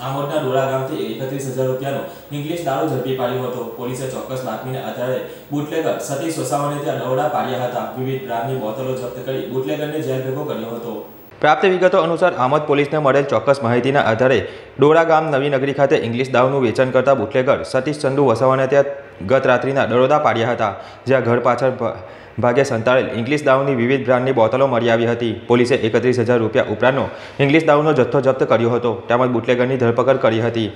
આમોદના ડોળા ગામથી એકત્રીસ હજાર રૂપિયાનો ઇંગ્લિશ દારૂ ઝડપી પાડ્યો હતો. પોલીસે ચોક્કસ બાતમીને આધારે બુટલેગર, સતીશ વસાવાને ત્યાં દરોડા પાડ્યા હતા. વિવિધ બ્રાન્ડની બોટલો જપ્ત કરી બુટલેગરને જેલ ભેગો કર્યો હતો. પ્રાપ્ત વિગતો અનુસાર આમોદ પોલીસને મળેલ ચોક્કસ માહિતીના આધારે ડોળા ગામ નવી નગરી ખાતે ઇંગ્લિશ દારૂનું વેચાણ કરતા બુટલેગર, સતીશ ચંદુ વસાવાને ત્યાં ગત રાત્રિના દરોડા પાડ્યા હતા, જ્યાં ઘર પાછળ ભાગે સંતાડેલ ઇંગ્લિશ દારૂની વિવિધ બ્રાન્ડની બોટલો મળી આવી હતી. પોલીસે એકત્રીસ હજાર રૂપિયા ઉપરાંતનો ઇંગ્લિશ દારૂનો જથ્થો જપ્ત કર્યો હતો, તેમજ બુટલેગરની ધરપકડ કરી હતી.